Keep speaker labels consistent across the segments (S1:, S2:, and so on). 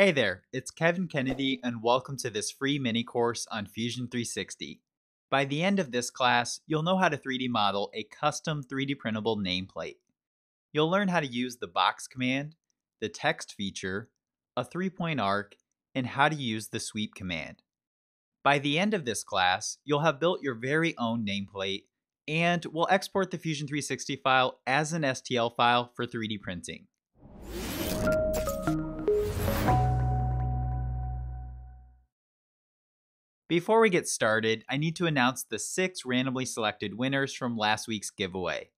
S1: Hey there, it's Kevin Kennedy, and welcome to this free mini course on Fusion 360. By the end of this class, you'll know how to 3D model a custom 3D printable nameplate. You'll learn how to use the box command, the text feature, a three-point arc, and how to use the sweep command. By the end of this class, you'll have built your very own nameplate, and we'll export the Fusion 360 file as an STL file for 3D printing. Before we get started, I need to announce the six randomly selected winners from last week's giveaway.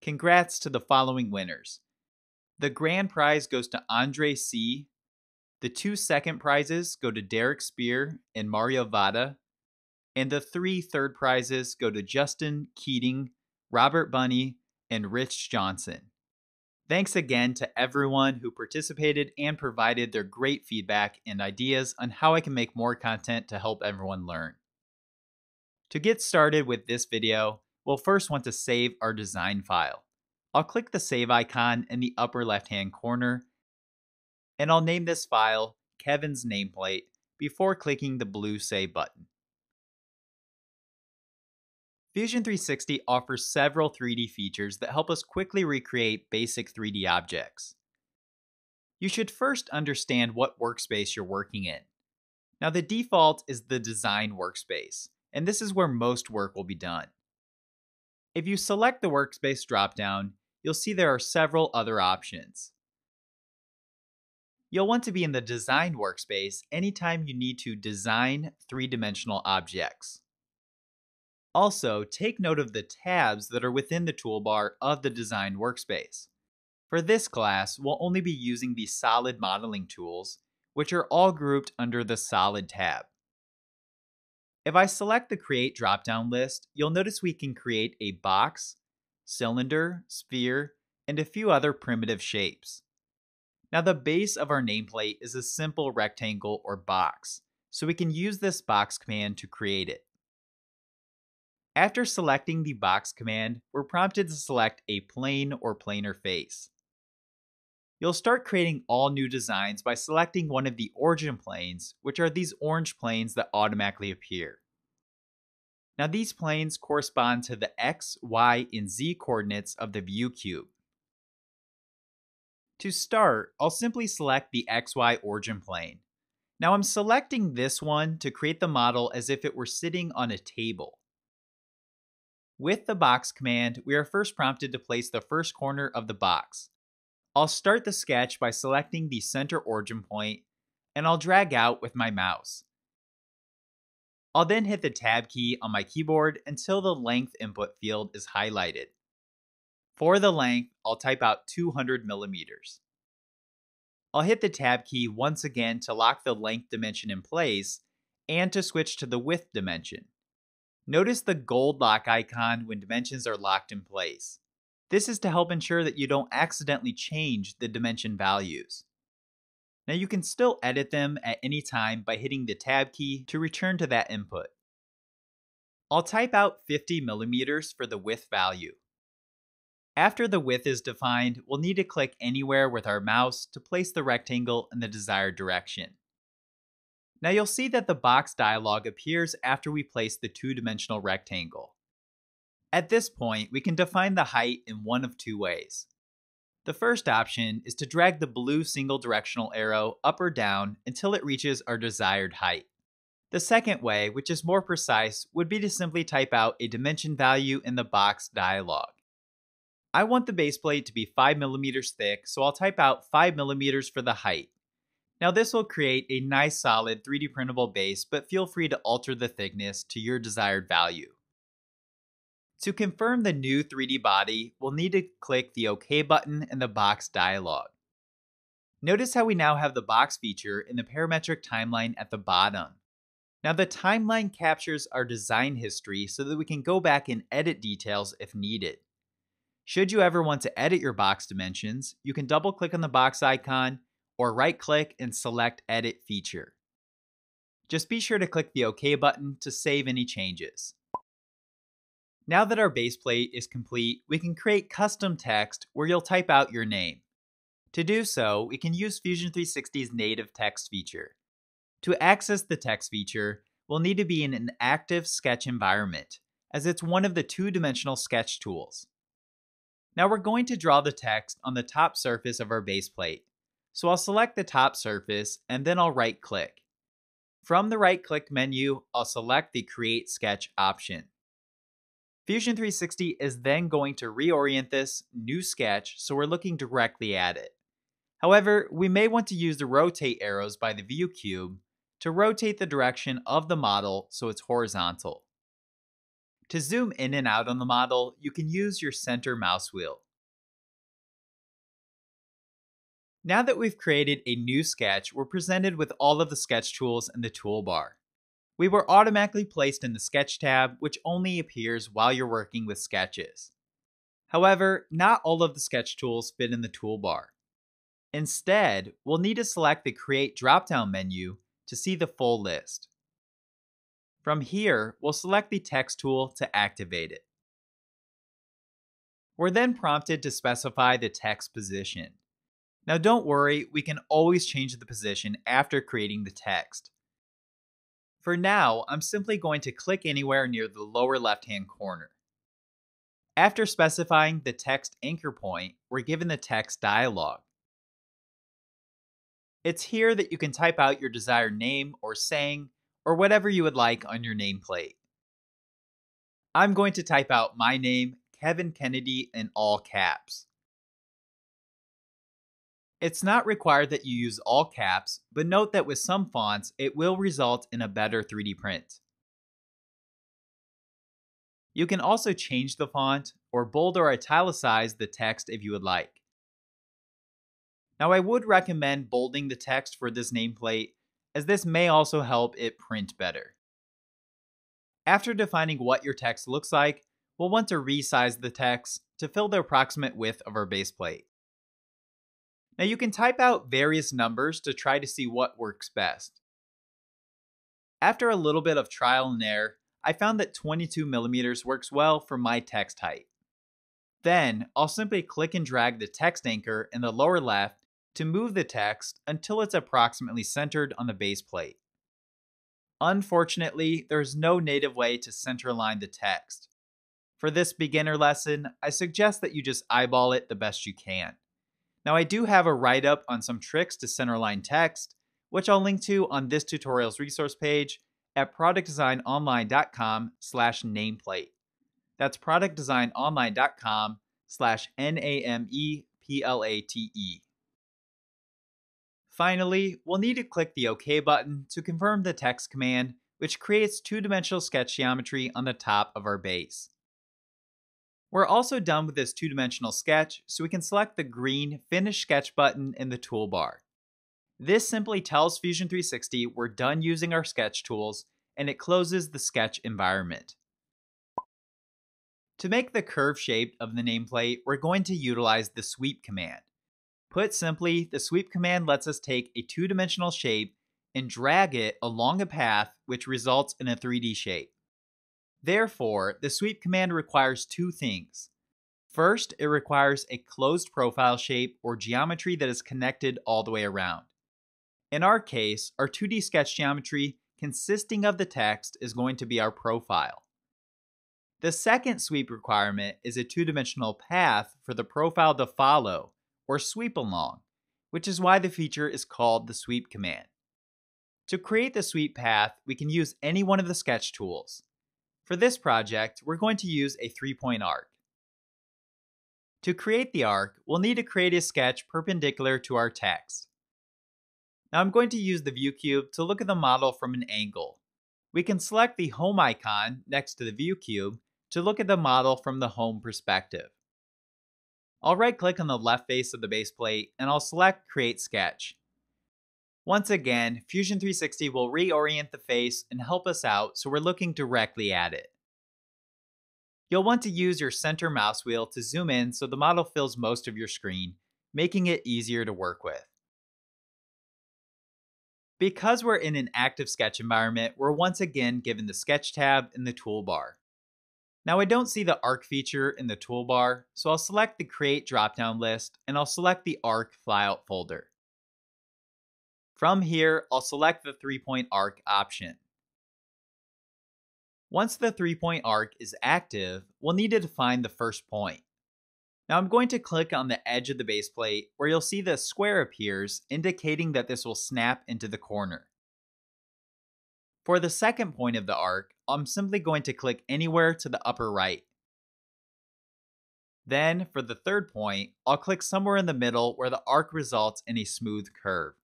S1: Congrats to the following winners. The grand prize goes to Andre C. The two second prizes go to Derek Spear and Mario Vada. And the three third prizes go to Justin Keating, Robert Bunny, and Rich Johnson. Thanks again to everyone who participated and provided their great feedback and ideas on how I can make more content to help everyone learn. To get started with this video, we'll first want to save our design file. I'll click the save icon in the upper left hand corner, and I'll name this file Kevin's Nameplate before clicking the blue Save button. Fusion 360 offers several 3D features that help us quickly recreate basic 3D objects. You should first understand what workspace you're working in. Now the default is the design workspace, and this is where most work will be done. If you select the workspace dropdown, you'll see there are several other options. You'll want to be in the design workspace anytime you need to design three-dimensional objects. Also, take note of the tabs that are within the toolbar of the design workspace. For this class, we'll only be using the solid modeling tools, which are all grouped under the Solid tab. If I select the Create drop-down list, you'll notice we can create a box, cylinder, sphere, and a few other primitive shapes. Now the base of our nameplate is a simple rectangle or box, so we can use this box command to create it. After selecting the box command, we're prompted to select a plane or planar face. You'll start creating all new designs by selecting one of the origin planes, which are these orange planes that automatically appear. Now these planes correspond to the x, y, and z coordinates of the view cube. To start, I'll simply select the xy origin plane. Now I'm selecting this one to create the model as if it were sitting on a table. With the box command, we are first prompted to place the first corner of the box. I'll start the sketch by selecting the center origin point, and I'll drag out with my mouse. I'll then hit the tab key on my keyboard until the length input field is highlighted. For the length, I'll type out 200 millimeters. I'll hit the tab key once again to lock the length dimension in place and to switch to the width dimension. Notice the gold lock icon when dimensions are locked in place. This is to help ensure that you don't accidentally change the dimension values. Now you can still edit them at any time by hitting the tab key to return to that input. I'll type out 50 millimeters for the width value. After the width is defined, we'll need to click anywhere with our mouse to place the rectangle in the desired direction. Now you'll see that the box dialog appears after we place the two-dimensional rectangle. At this point, we can define the height in one of two ways. The first option is to drag the blue single directional arrow up or down until it reaches our desired height. The second way, which is more precise, would be to simply type out a dimension value in the box dialog. I want the base plate to be 5 millimeters thick, so I'll type out 5 millimeters for the height. Now this will create a nice solid 3D printable base, but feel free to alter the thickness to your desired value. To confirm the new 3D body, we'll need to click the OK button in the box dialog. Notice how we now have the box feature in the parametric timeline at the bottom. Now the timeline captures our design history so that we can go back and edit details if needed. Should you ever want to edit your box dimensions, you can double click on the box icon or right click and select Edit Feature. Just be sure to click the OK button to save any changes. Now that our base plate is complete, we can create custom text where you'll type out your name. To do so, we can use Fusion 360's native text feature. To access the text feature, we'll need to be in an active sketch environment, as it's one of the two-dimensional sketch tools. Now we're going to draw the text on the top surface of our base plate. So I'll select the top surface and then I'll right click. From the right click menu, I'll select the Create Sketch option. Fusion 360 is then going to reorient this new sketch so we're looking directly at it. However, we may want to use the rotate arrows by the view cube to rotate the direction of the model so it's horizontal. To zoom in and out on the model, you can use your center mouse wheel. Now that we've created a new sketch, we're presented with all of the sketch tools in the toolbar. We were automatically placed in the Sketch tab, which only appears while you're working with sketches. However, not all of the sketch tools fit in the toolbar. Instead, we'll need to select the Create drop-down menu to see the full list. From here, we'll select the Text tool to activate it. We're then prompted to specify the text position. Now don't worry, we can always change the position after creating the text. For now, I'm simply going to click anywhere near the lower left-hand corner. After specifying the text anchor point, we're given the text dialog. It's here that you can type out your desired name or saying, or whatever you would like on your nameplate. I'm going to type out my name, Kevin Kennedy, in all caps. It's not required that you use all caps, but note that with some fonts, it will result in a better 3D print. You can also change the font or bold or italicize the text if you would like. Now I would recommend bolding the text for this nameplate as this may also help it print better. After defining what your text looks like, we'll want to resize the text to fill the approximate width of our base plate. Now you can type out various numbers to try to see what works best. After a little bit of trial and error, I found that 22 millimeters works well for my text height. Then, I'll simply click and drag the text anchor in the lower left to move the text until it's approximately centered on the base plate. Unfortunately, there's no native way to center align the text. For this beginner lesson, I suggest that you just eyeball it the best you can. Now I do have a write-up on some tricks to centerline text, which I'll link to on this tutorial's resource page at productdesignonline.com slash nameplate. That's productdesignonline.com slash N-A-M-E-P-L-A-T-E. Finally, we'll need to click the OK button to confirm the text command, which creates two-dimensional sketch geometry on the top of our base. We're also done with this two-dimensional sketch, so we can select the green Finish Sketch button in the toolbar. This simply tells Fusion 360 we're done using our sketch tools, and it closes the sketch environment. To make the curve shape of the nameplate, we're going to utilize the sweep command. Put simply, the sweep command lets us take a two-dimensional shape and drag it along a path which results in a 3D shape. Therefore, the sweep command requires two things. First, it requires a closed profile shape or geometry that is connected all the way around. In our case, our 2D sketch geometry consisting of the text is going to be our profile. The second sweep requirement is a two-dimensional path for the profile to follow, or sweep along, which is why the feature is called the sweep command. To create the sweep path, we can use any one of the sketch tools. For this project, we're going to use a three-point arc. To create the arc, we'll need to create a sketch perpendicular to our text. Now I'm going to use the view cube to look at the model from an angle. We can select the home icon next to the view cube to look at the model from the home perspective. I'll right click on the left face of the base plate and I'll select Create Sketch. Once again, Fusion 360 will reorient the face and help us out so we're looking directly at it. You'll want to use your center mouse wheel to zoom in so the model fills most of your screen, making it easier to work with. Because we're in an active sketch environment, we're once again given the Sketch tab in the toolbar. Now I don't see the arc feature in the toolbar, so I'll select the Create drop-down list and I'll select the Arc flyout folder. From here, I'll select the three-point arc option. Once the three-point arc is active, we'll need to define the first point. Now I'm going to click on the edge of the base plate where you'll see the square appears, indicating that this will snap into the corner. For the second point of the arc, I'm simply going to click anywhere to the upper right. Then, for the third point, I'll click somewhere in the middle where the arc results in a smooth curve.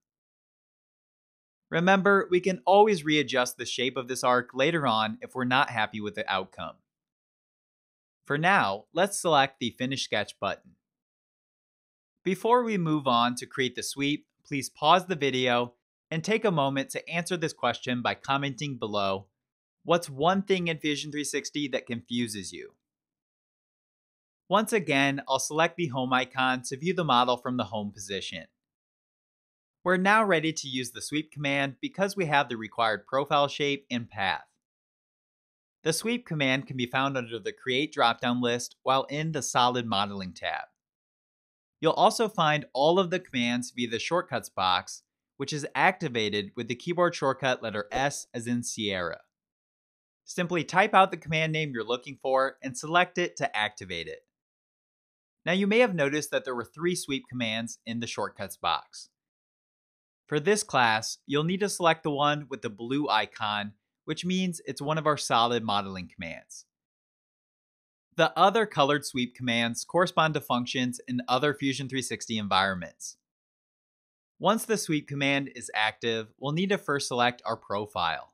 S1: Remember, we can always readjust the shape of this arc later on if we're not happy with the outcome. For now, let's select the Finish Sketch button. Before we move on to create the sweep, please pause the video and take a moment to answer this question by commenting below, what's one thing in Fusion 360 that confuses you? Once again, I'll select the home icon to view the model from the home position. We're now ready to use the sweep command because we have the required profile shape and path. The sweep command can be found under the Create drop-down list while in the Solid Modeling tab. You'll also find all of the commands via the Shortcuts box, which is activated with the keyboard shortcut letter S as in Sierra. Simply type out the command name you're looking for and select it to activate it. Now you may have noticed that there were three sweep commands in the Shortcuts box. For this class, you'll need to select the one with the blue icon which means it's one of our solid modeling commands. The other colored sweep commands correspond to functions in other Fusion 360 environments. Once the sweep command is active, we'll need to first select our profile.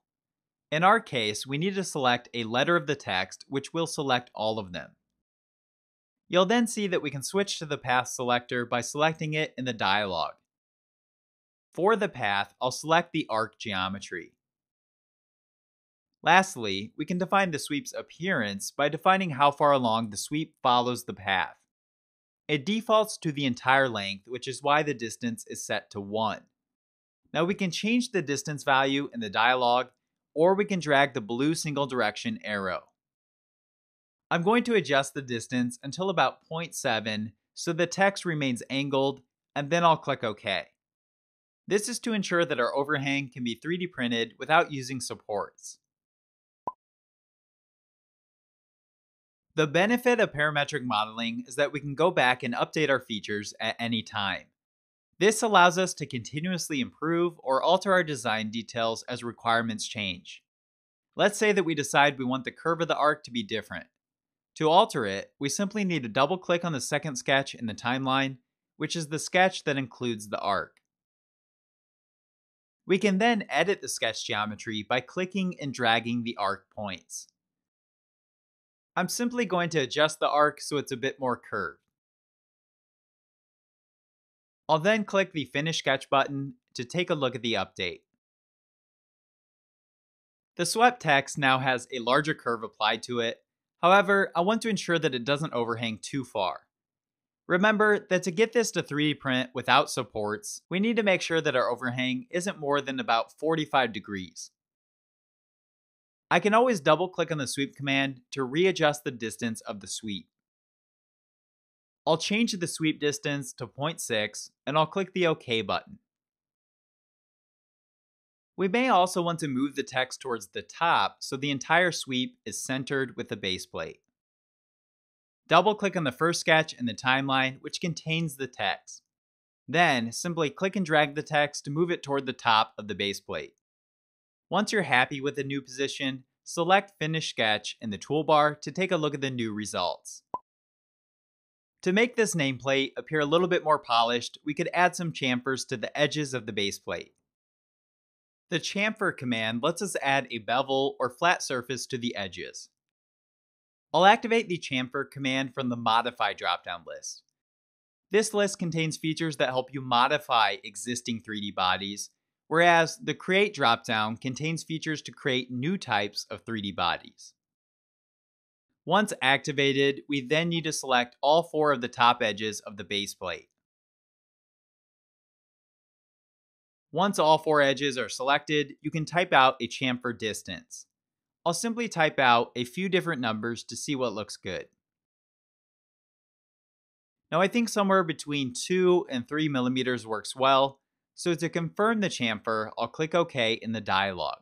S1: In our case, we need to select a letter of the text, which will select all of them. You'll then see that we can switch to the path selector by selecting it in the dialog. For the path, I'll select the arc geometry. Lastly, we can define the sweep's appearance by defining how far along the sweep follows the path. It defaults to the entire length, which is why the distance is set to 1. Now we can change the distance value in the dialog, or we can drag the blue single direction arrow. I'm going to adjust the distance until about 0.7 so the text remains angled, and then I'll click OK. This is to ensure that our overhang can be 3D printed without using supports. The benefit of parametric modeling is that we can go back and update our features at any time. This allows us to continuously improve or alter our design details as requirements change. Let's say that we decide we want the curve of the arc to be different. To alter it, we simply need to double click on the second sketch in the timeline, which is the sketch that includes the arc. We can then edit the sketch geometry by clicking and dragging the arc points. I'm simply going to adjust the arc so it's a bit more curved. I'll then click the Finish Sketch button to take a look at the update. The swept text now has a larger curve applied to it, however, I want to ensure that it doesn't overhang too far. Remember that to get this to 3D print without supports, we need to make sure that our overhang isn't more than about 45 degrees. I can always double click on the sweep command to readjust the distance of the sweep. I'll change the sweep distance to 0.6 and I'll click the OK button. We may also want to move the text towards the top so the entire sweep is centered with the base plate. Double click on the first sketch in the timeline which contains the text. Then simply click and drag the text to move it toward the top of the base plate. Once you're happy with the new position, select Finish Sketch in the toolbar to take a look at the new results. To make this nameplate appear a little bit more polished, we could add some chamfers to the edges of the base plate. The chamfer command lets us add a bevel or flat surface to the edges. I'll activate the chamfer command from the Modify dropdown list. This list contains features that help you modify existing 3D bodies whereas the Create dropdown contains features to create new types of 3D bodies. Once activated, we then need to select all four of the top edges of the base plate. Once all four edges are selected, you can type out a chamfer distance. I'll simply type out a few different numbers to see what looks good. Now I think somewhere between 2 and 3 millimeters works well, so to confirm the chamfer, I'll click OK in the dialog.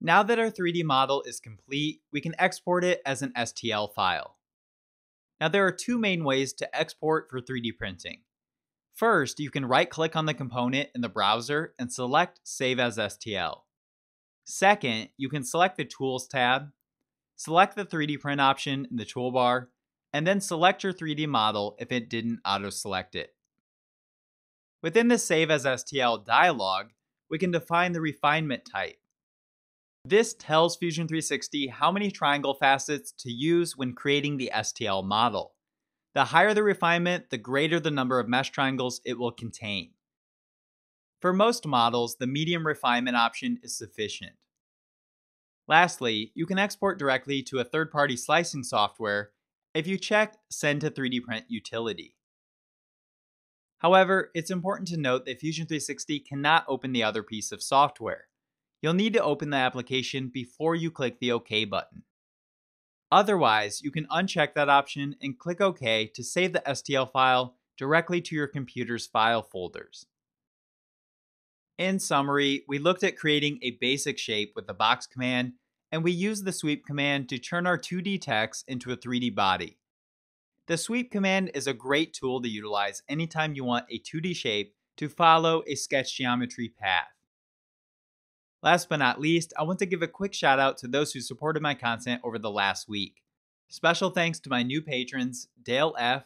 S1: Now that our 3D model is complete, we can export it as an STL file. Now there are two main ways to export for 3D printing. First, you can right-click on the component in the browser and select Save as STL. Second, you can select the Tools tab, select the 3D print option in the toolbar, and then select your 3D model if it didn't auto-select it. Within the Save as STL dialog, we can define the refinement type. This tells Fusion 360 how many triangle facets to use when creating the STL model. The higher the refinement, the greater the number of mesh triangles it will contain. For most models, the medium refinement option is sufficient. Lastly, you can export directly to a third-party slicing software if you check Send to 3D Print utility. However, it's important to note that Fusion 360 cannot open the other piece of software. You'll need to open the application before you click the OK button. Otherwise, you can uncheck that option and click OK to save the STL file directly to your computer's file folders. In summary, we looked at creating a basic shape with the box command, and we used the sweep command to turn our 2D text into a 3D body. The sweep command is a great tool to utilize anytime you want a 2D shape to follow a sketch geometry path. Last but not least, I want to give a quick shout out to those who supported my content over the last week. Special thanks to my new patrons, Dale F.,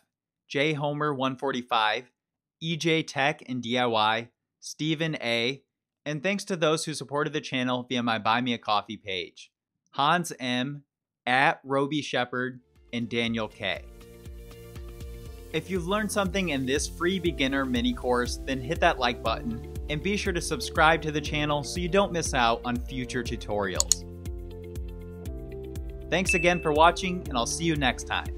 S1: J Homer 145, EJ Tech and DIY, Stephen A., and thanks to those who supported the channel via my Buy Me a Coffee page. Hans M., at Roby Shepard, and Daniel K. If you've learned something in this free beginner mini course, then hit that like button and be sure to subscribe to the channel so you don't miss out on future tutorials. Thanks again for watching and I'll see you next time.